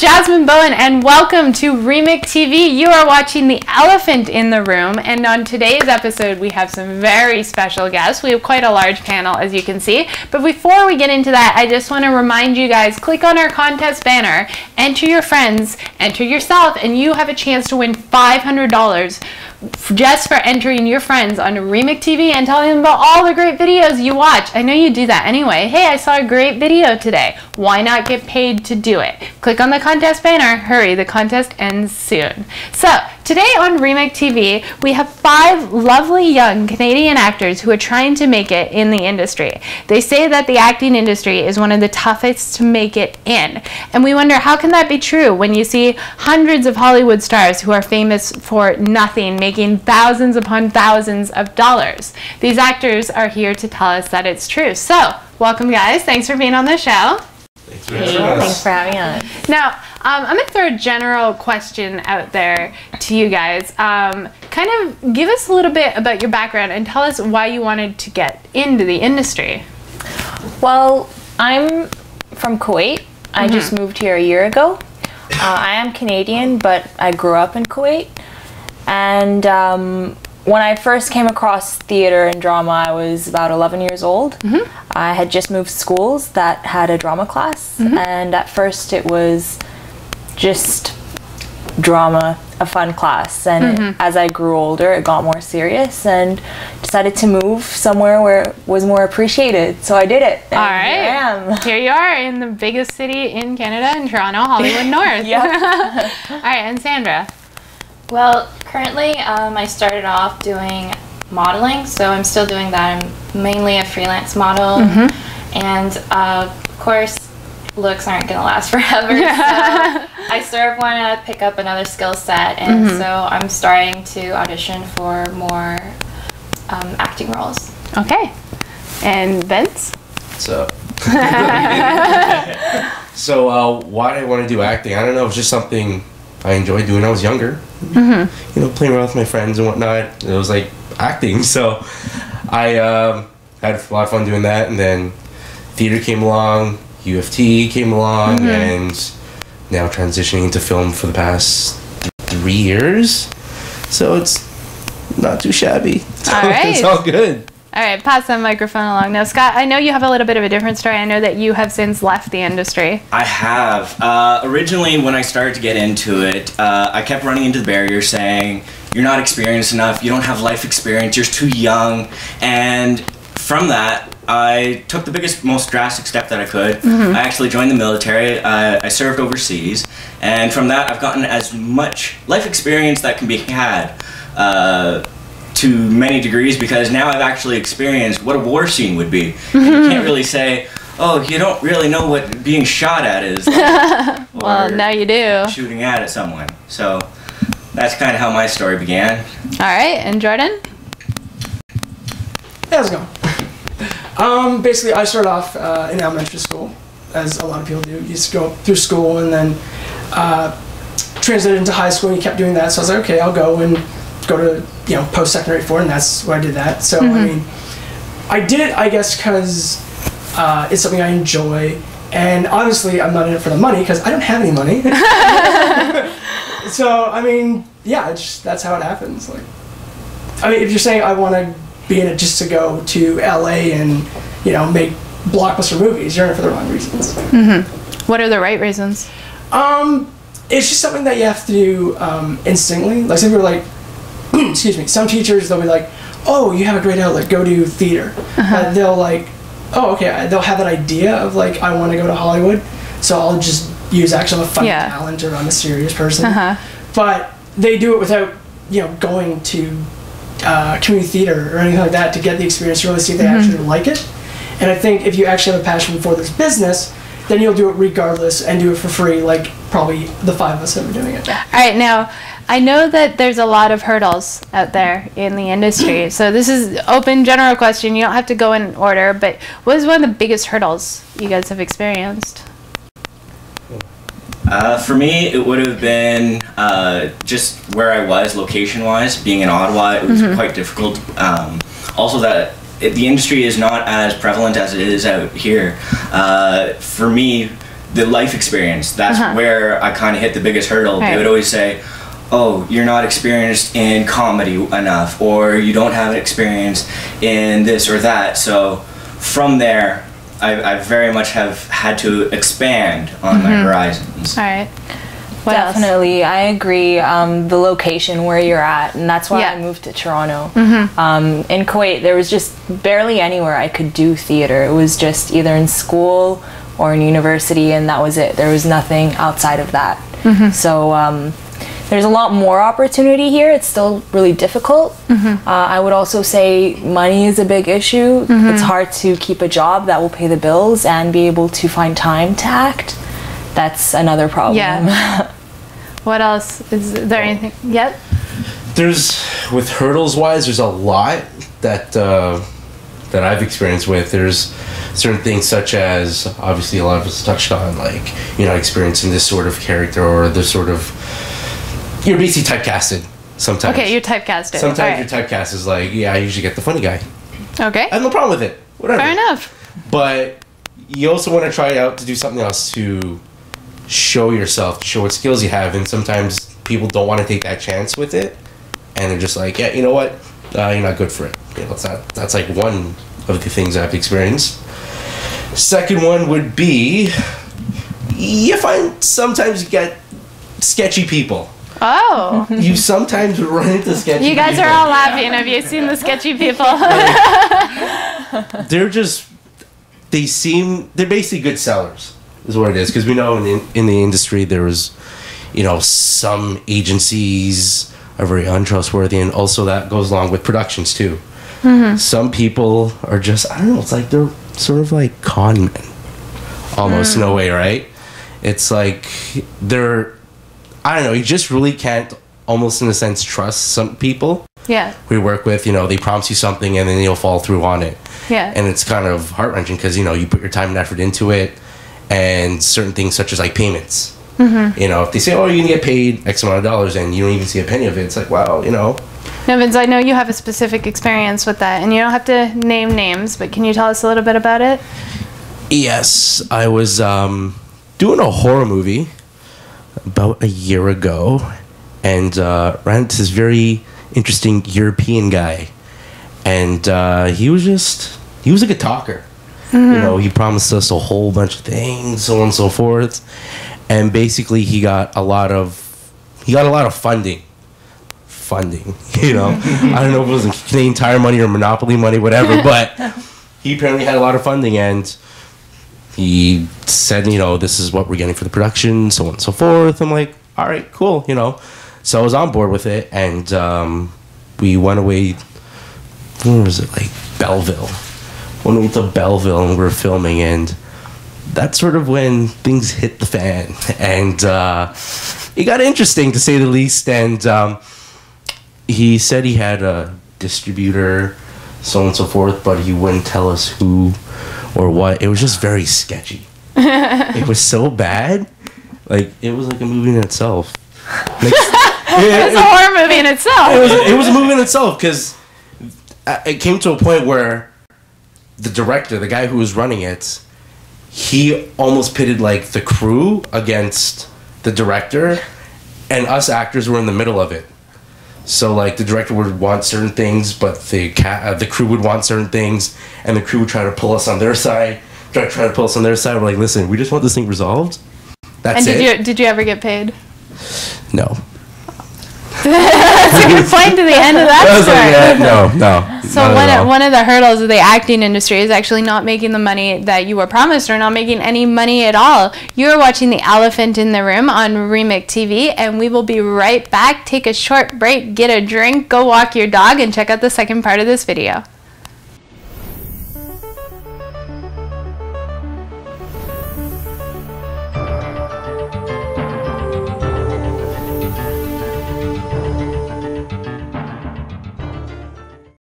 Jasmine Bowen, and welcome to Remic TV. You are watching The Elephant in the Room, and on today's episode, we have some very special guests. We have quite a large panel, as you can see. But before we get into that, I just want to remind you guys click on our contest banner, enter your friends, enter yourself, and you have a chance to win $500 just for entering your friends on Remic TV and telling them about all the great videos you watch. I know you do that anyway. Hey, I saw a great video today. Why not get paid to do it? Click on the contest banner. Hurry, the contest ends soon. So, today on Remic TV, we have five lovely young Canadian actors who are trying to make it in the industry. They say that the acting industry is one of the toughest to make it in. And we wonder how can that be true when you see hundreds of Hollywood stars who are famous for nothing making thousands upon thousands of dollars. These actors are here to tell us that it's true. So, welcome guys. Thanks for being on the show. Thanks for, Thanks for having us. Now, um, I'm going to throw a general question out there to you guys. Um, kind of give us a little bit about your background and tell us why you wanted to get into the industry. Well, I'm from Kuwait. I mm-hmm. just moved here a year ago. Uh, I am Canadian, but I grew up in Kuwait. And um, when I first came across theater and drama, I was about 11 years old. Mm-hmm. I had just moved schools that had a drama class, mm-hmm. and at first it was just drama, a fun class. And mm-hmm. as I grew older, it got more serious and decided to move somewhere where it was more appreciated. So I did it. All right. Here, here you are in the biggest city in Canada, in Toronto, Hollywood North. All right, and Sandra. Well, currently um, I started off doing modeling, so I'm still doing that. I'm mainly a freelance model, mm-hmm. and uh, of course, looks aren't gonna last forever. so I sort of want to pick up another skill set, and mm-hmm. so I'm starting to audition for more um, acting roles. Okay, and Vince. So. so uh, why did I want to do acting? I don't know. It was just something I enjoyed doing. when I was younger, mm-hmm. you know, playing around with my friends and whatnot. It was like acting, so I um, had a lot of fun doing that. And then theater came along, UFT came along, mm-hmm. and now transitioning into film for the past th- three years. So it's not too shabby. So all right. it's all good. All right, pass the microphone along. Now, Scott, I know you have a little bit of a different story. I know that you have since left the industry. I have. Uh, originally, when I started to get into it, uh, I kept running into the barrier saying, You're not experienced enough, you don't have life experience, you're too young. And from that, I took the biggest, most drastic step that I could. Mm-hmm. I actually joined the military. I served overseas, and from that, I've gotten as much life experience that can be had. Uh, to many degrees because now I've actually experienced what a war scene would be. And you can't really say, oh, you don't really know what being shot at is. Like, well, now you do. Shooting at at someone. So that's kind of how my story began. All right, and Jordan? Hey, how's it going? Um, basically, I started off uh, in elementary school, as a lot of people do. You just go through school and then uh, translated into high school, and you kept doing that. So I was like, okay, I'll go and go to you know post secondary for, and that's where I did that. So mm-hmm. I mean, I did it, I guess, because uh, it's something I enjoy, and obviously I'm not in it for the money because I don't have any money. so I mean, yeah, just that's how it happens. Like, I mean, if you're saying I want to be in it just to go to LA and you know make blockbuster movies, you're in it for the wrong reasons. Mm-hmm. What are the right reasons? Um, it's just something that you have to do um, instantly. Like some people are like, excuse me, some teachers they'll be like, "Oh, you have a great outlet. Go do theater." Uh-huh. Uh, they'll like, "Oh, okay." They'll have that idea of like, "I want to go to Hollywood," so I'll just use actually a funny yeah. talent or I'm a serious person. Uh-huh. But they do it without you know going to uh, community theater or anything like that to get the experience to really see if they mm-hmm. actually like it. And I think if you actually have a passion for this business, then you'll do it regardless and do it for free, like probably the five of us that are doing it. All right, now I know that there's a lot of hurdles out there in the industry. so this is open general question. You don't have to go in order, but what is one of the biggest hurdles you guys have experienced? Uh, for me, it would have been uh, just where I was, location-wise. Being in Ottawa, it was mm-hmm. quite difficult. Um, also, that it, the industry is not as prevalent as it is out here. Uh, for me, the life experience. That's Uh-huh. where I kind of hit the biggest hurdle. Right. They would always say, "Oh, you're not experienced in comedy enough, or you don't have experience in this or that." So from there, I, I very much have had to expand on my horizons. All right. What else? Definitely, I agree. Um, the location where you're at, and that's why Yeah. Mm-hmm. I moved to Toronto. Um, in Kuwait, there was just barely anywhere I could do theater. It was just either in school or in university, and that was it. There was nothing outside of that. Mm-hmm. So um, there's a lot more opportunity here. It's still really difficult. Mm-hmm. Uh, I would also say money is a big issue. It's hard to keep a job that will pay the bills and be able to find time to act. That's another problem. Yeah. What else? Is there anything? Yep. there's with hurdles wise there's a lot that uh, that i've experienced with there's certain things such as obviously a lot of us touched on like you know, experiencing this sort of character or this sort of you're basically typecasted sometimes Okay, you're typecasted. sometimes right. your typecast is like yeah i usually get the funny guy Okay. i have no problem with it whatever Fair enough. but you also want to try out to do something else to show yourself, to show what skills you have, and sometimes people don't want to take that chance with it, and they're just like, yeah, you know what, uh, you're not good for it. You know, that's not, that's like one of the things I've experienced. Second one would be you find sometimes you get sketchy people. Oh. You sometimes run into sketchy. You guys people. are all laughing. Have you seen the sketchy people? they're just they seem they're basically good sellers is what it is because we know in the, in the industry there was you know some agencies are very untrustworthy and also that goes along with productions too mm-hmm. some people are just i don't know it's like they're sort of like con men almost in a mm. way right it's like they're i don't know you just really can't almost in a sense trust some people yeah. we work with, you know, they promise you something and then you'll fall through on it. Yeah. And it's kind of heart wrenching because, you know, you put your time and effort into it and certain things such as like payments. Mm-hmm. You know, if they say, oh, you're going to get paid X amount of dollars and you don't even see a penny of it, it's like, wow, you know. No, Vince, I know you have a specific experience with that, and you don't have to name names, but can you tell us a little bit about it? Yes, I was um, doing a horror movie about a year ago and uh, ran into this very interesting European guy. And uh, he was just, he was a good talker. You know, he promised us a whole bunch of things, so on and so forth. And basically, he got a lot of, he got a lot of funding. Funding, you know. I don't know if it was Canadian Tire money or Monopoly money, whatever, but he apparently had a lot of funding and he said, you know, this is what we're getting for the production, so on and so forth. I'm like, all right, cool, you know. So I was on board with it, and um, we went away. Where was it? Like Belleville. Went to Belleville and we were filming, and that's sort of when things hit the fan, and uh, it got interesting to say the least. And um, he said he had a distributor, so on and so forth, but he wouldn't tell us who or what. It was just very sketchy. it was so bad. Like it was like a movie in itself. Like, It's a horror movie in itself. it was it was a movie in itself because it came to a point where the director, the guy who was running it, he almost pitted like the crew against the director, and us actors were in the middle of it. So like the director would want certain things, but the ca- uh, the crew would want certain things, and the crew would try to pull us on their side, try, try to pull us on their side. We're like, listen, we just want this thing resolved. That's And did it. you did you ever get paid? no. A good point to the end of that I was story. like, yeah, no, no. So one of, one of the hurdles of the acting industry is actually not making the money that you were promised or not making any money at all. You are watching The Elephant in the Room on Remix TV and we will be right back. Take a short break, get a drink, go walk your dog and check out the second part of this video.